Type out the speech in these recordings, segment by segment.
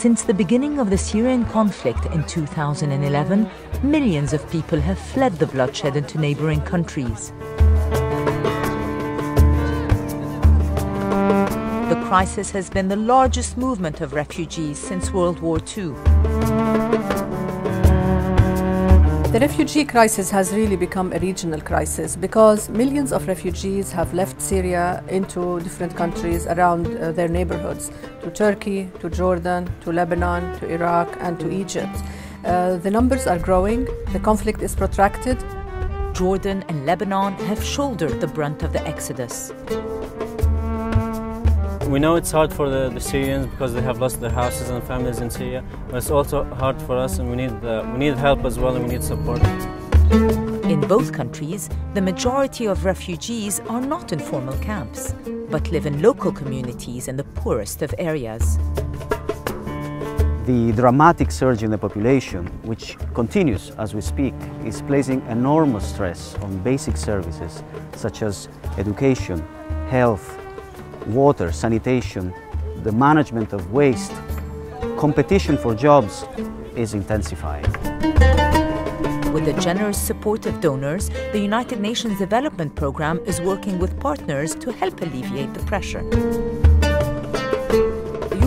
Since the beginning of the Syrian conflict in 2011, millions of people have fled the bloodshed into neighboring countries. The crisis has been the largest movement of refugees since World War II. The refugee crisis has really become a regional crisis because millions of refugees have left Syria into different countries around uh, their neighborhoods to Turkey, to Jordan, to Lebanon, to Iraq, and to Egypt. Uh, the numbers are growing, the conflict is protracted. Jordan and Lebanon have shouldered the brunt of the exodus. We know it's hard for the, the, Syrians because they have lost their houses and families in Syria, but it's also hard for us and we need, uh, we need help as well and we need support. In both countries, the majority of refugees are not in formal camps, but live in local communities in the poorest of areas. The dramatic surge in the population, which continues as we speak, is placing enormous stress on basic services such as education, health, water, sanitation, the management of waste, competition for jobs is intensifying. With the generous support of donors, the United Nations Development Programme is working with partners to help alleviate the pressure.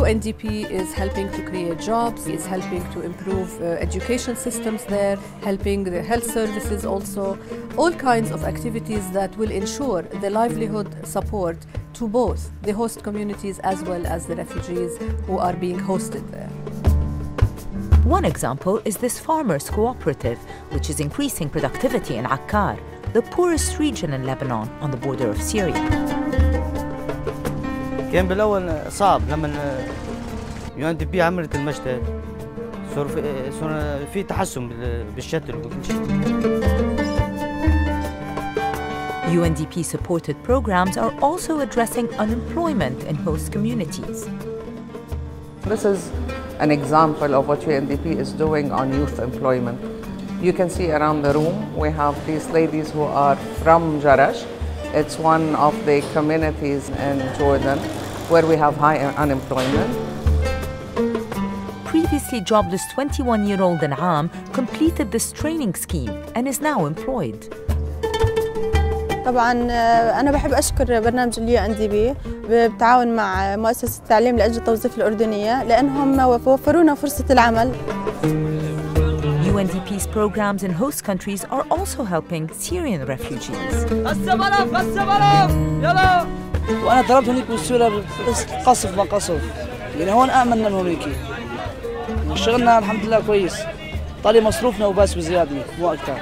UNDP is helping to create jobs, is helping to improve uh, education systems there, helping the health services also, all kinds of activities that will ensure the livelihood support to both the host communities as well as the refugees who are being hosted there. One example is this farmers cooperative, which is increasing productivity in Akkar, the poorest region in Lebanon on the border of Syria. كان بالاول صعب لما يو ان دي بي عملت المشتى صار في صار في تحسن بالشتل وكل شيء UNDP supported programs are also addressing unemployment in host communities. This is an example of what UNDP is doing on youth employment. You can see around the room we have these ladies who are from Jarash. It's one of the communities in Jordan where we have high unemployment. Previously jobless 21-year-old An'am completed this training scheme and is now employed. طبعا أنا بحب أشكر برنامج اليو إن دي بي بالتعاون مع مؤسسة التعليم لأجل التوظيف الأردنية لأنهم وفرونا فرصة العمل. UNDP's programs in host countries are also helping Syrian refugees. وأنا ضربت هنيك بالسورة قصف ما قصف. يعني هون امن من هونيك شغلنا الحمد لله كويس. طالي مصروفنا وبس وزياده مو أكثر.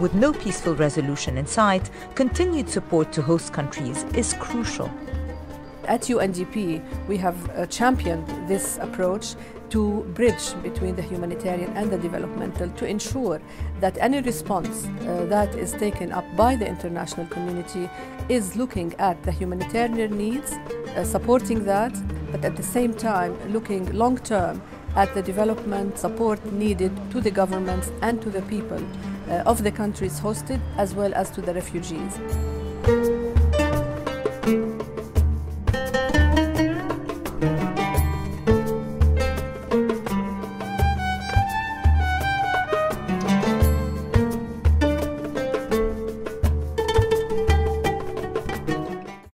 With no peaceful resolution in sight, continued support to host countries is crucial. At UNDP, we have uh, championed this approach to bridge between the humanitarian and the developmental to ensure that any response uh, that is taken up by the international community is looking at the humanitarian needs, uh, supporting that, but at the same time looking long term at the development support needed to the governments and to the people Uh, of the countries hosted as well as to the refugees.